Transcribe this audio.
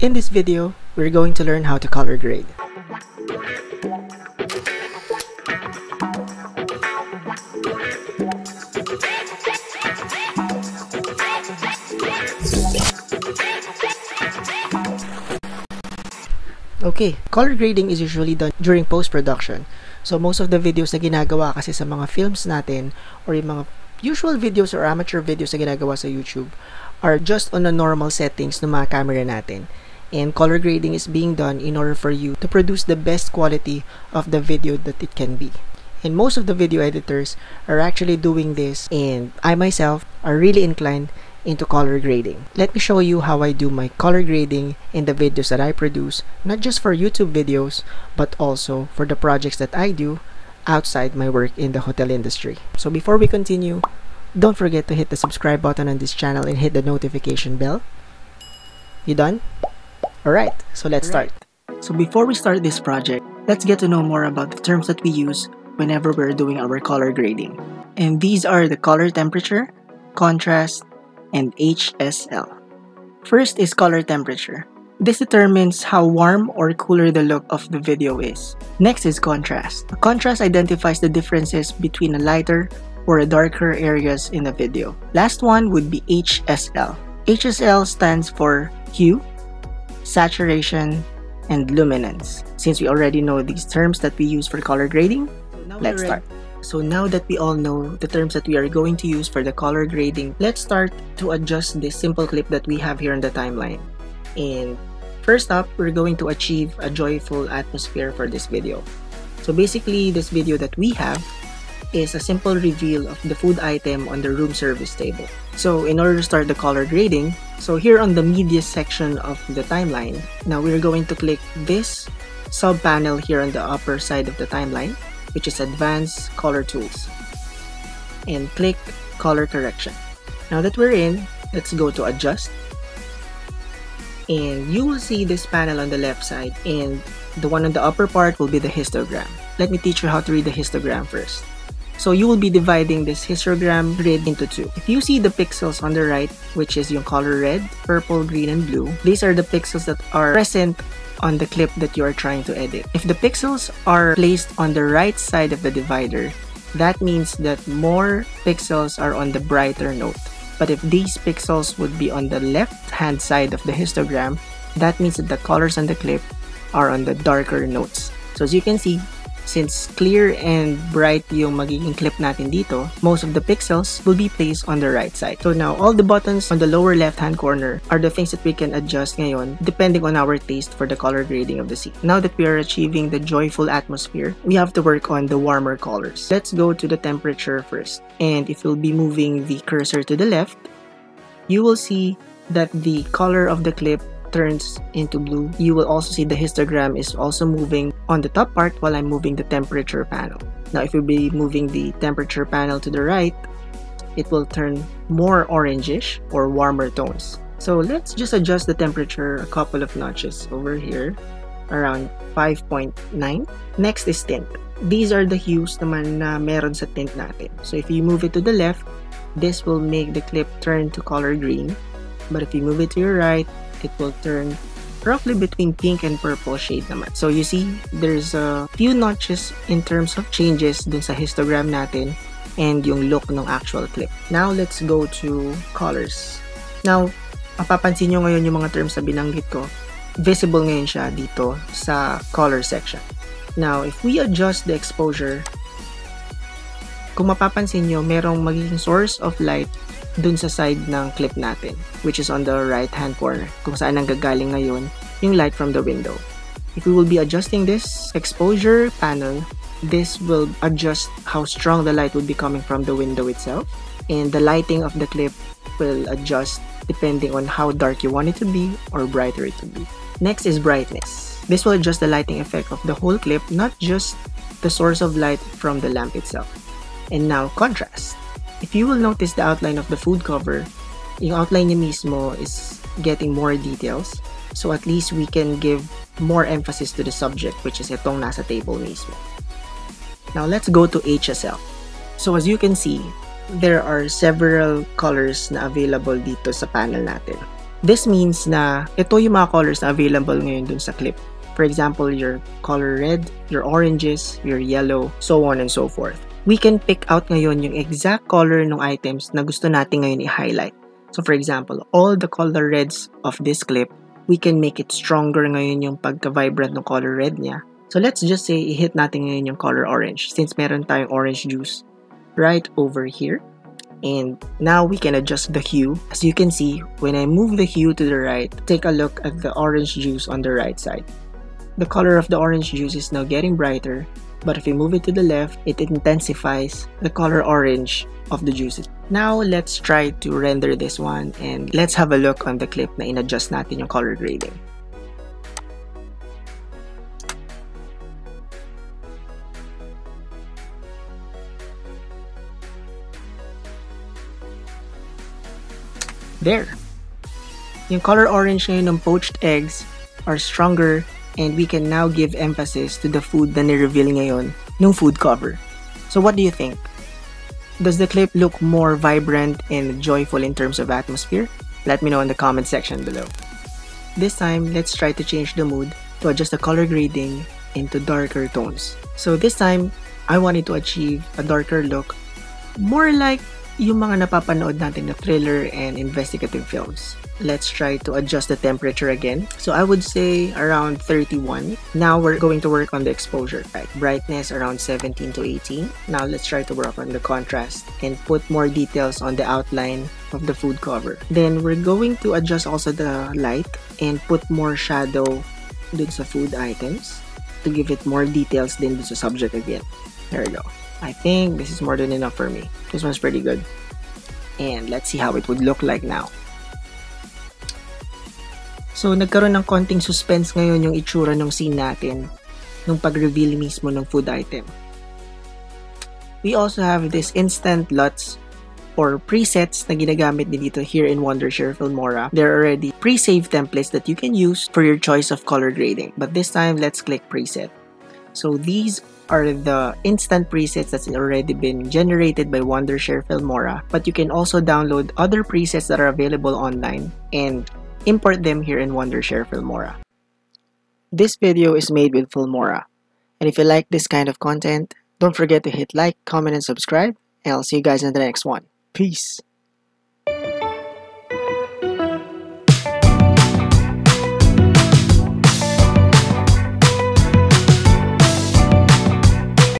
In this video, we're going to learn how to color grade. Okay, color grading is usually done during post-production. So most of the videos na ginagawa kasi sa mga films natin or yung mga usual videos or amateur videos na ginagawa sa YouTube are just on the normal settings ng mga camera natin. And color grading is being done in order for you to produce the best quality of the video that it can be. And most of the video editors are actually doing this and I myself are really inclined into color grading. Let me show you how I do my color grading in the videos that I produce, not just for YouTube videos, but also for the projects that I do outside my work in the hotel industry. So before we continue, don't forget to hit the subscribe button on this channel and hit the notification bell. You done? Alright, so let's start. So before we start this project, let's get to know more about the terms that we use whenever we're doing our color grading. And these are the color temperature, contrast, and HSL. First is color temperature. This determines how warm or cooler the look of the video is. Next is contrast. Contrast identifies the differences between a lighter or a darker areas in the video. Last one would be HSL. HSL stands for hue, saturation, and luminance. Since we already know these terms that we use for color grading, let's start. So now that we all know the terms that we are going to use for the color grading, let's start to adjust this simple clip that we have here on the timeline. And first up, we're going to achieve a joyful atmosphere for this video. So basically, this video that we have is a simple reveal of the food item on the room service table. So in order to start the color grading, so here on the media section of the timeline, now we're going to click this sub panel here on the upper side of the timeline which is Advanced Color Tools and click Color Correction. Now that we're in, let's go to Adjust and you will see this panel on the left side and the one on the upper part will be the histogram. Let me teach you how to read the histogram first. So you will be dividing this histogram grid into two. If you see the pixels on the right, which is yung color red, purple, green, and blue, these are the pixels that are present on the clip that you are trying to edit. If the pixels are placed on the right side of the divider, that means that more pixels are on the brighter note. But if these pixels would be on the left hand side of the histogram, that means that the colors on the clip are on the darker notes. So as you can see, Since clear and bright yung magiging clip natin dito, most of the pixels will be placed on the right side. So now, all the buttons on the lower left-hand corner are the things that we can adjust ngayon depending on our taste for the color grading of the scene. Now that we are achieving the joyful atmosphere, we have to work on the warmer colors. Let's go to the temperature first. And if you'll be moving the cursor to the left, you will see that the color of the clip turns into blue. You will also see the histogram is also moving on the top part while I'm moving the temperature panel. Now if you be moving the temperature panel to the right, it will turn more orangish or warmer tones. So let's just adjust the temperature a couple of notches over here around 5.9. Next is tint. These are the hues naman na meron sa tint natin. So if you move it to the left, this will make the clip turn to color green. But if you move it to your right, it will turn roughly between pink and purple shade naman. So you see, there's a few notches in terms of changes dun sa histogram natin and yung look ng actual clip. Now, let's go to colors. Now, mapapansin nyo ngayon yung mga terms na binanggit ko, visible ngayon siya dito sa color section. Now, if we adjust the exposure, kung mapapansin nyo, merong magiging source of light dun sa side ng clip natin, which is on the right hand corner, kung saan nanggagaling ngayon yung light from the window. If we will be adjusting this exposure panel, this will adjust how strong the light would be coming from the window itself, and the lighting of the clip will adjust depending on how dark you want it to be or brighter it to be. Next is brightness. This will adjust the lighting effect of the whole clip, not just the source of light from the lamp itself. And now, contrast. If you will notice the outline of the food cover, yung outline niya mismo is getting more details. So at least we can give more emphasis to the subject which is itong nasa table mismo. Now let's go to HSL. So as you can see, there are several colors na available dito sa panel natin. This means na ito yung mga colors na available ngayon dun sa clip. For example, your color red, your oranges, your yellow, so on and so forth. We can pick out ngayon yung exact color ng items na gusto natin ngayon i-highlight. So for example, all the color reds of this clip, we can make it stronger ngayon yung pagka-vibrant ng color red niya. So let's just say i-hit natin ngayon yung color orange since meron tayong orange juice right over here and now we can adjust the hue as you can see when I move the hue to the right take a look at the orange juice on the right side the color of the orange juice is now getting brighter but if we move it to the left it intensifies the color orange of the juices now let's try to render this one and let's have a look on the clip na in-adjust natin yung color grading There. Yung color orange ngayon ng poached eggs are stronger and we can now give emphasis to the food na ni-reveal ngayon ng food cover. So what do you think? Does the clip look more vibrant and joyful in terms of atmosphere? Let me know in the comment section below. This time, let's try to change the mood to adjust the color grading into darker tones. So this time, I wanted to achieve a darker look, more like yung mga napapanood natin na thriller and investigative films. Let's try to adjust the temperature again. So I would say around 31. Now we're going to work on the exposure. Right? Brightness around 17 to 18. Now let's try to work on the contrast and put more details on the outline of the food cover. Then we're going to adjust also the light and put more shadow dun sa food items to give it more details din dun sa subject again. There we go. I think this is more than enough for me. This one's pretty good. And let's see how it would look like now. So, nagkaroon ng konting suspense ngayon yung itsura ng scene natin nung pag-reveal mismo ng food item. We also have this instant LUTs or presets na ginagamit din dito here in Wondershare Filmora. There are already pre-saved templates that you can use for your choice of color grading. But this time, let's click preset. So these are the instant presets that's already been generated by Wondershare Filmora, but you can also download other presets that are available online and import them here in Wondershare Filmora. This video is made with Filmora, and if you like this kind of content, don't forget to hit like, comment, and subscribe, and I'll see you guys in the next one. Peace!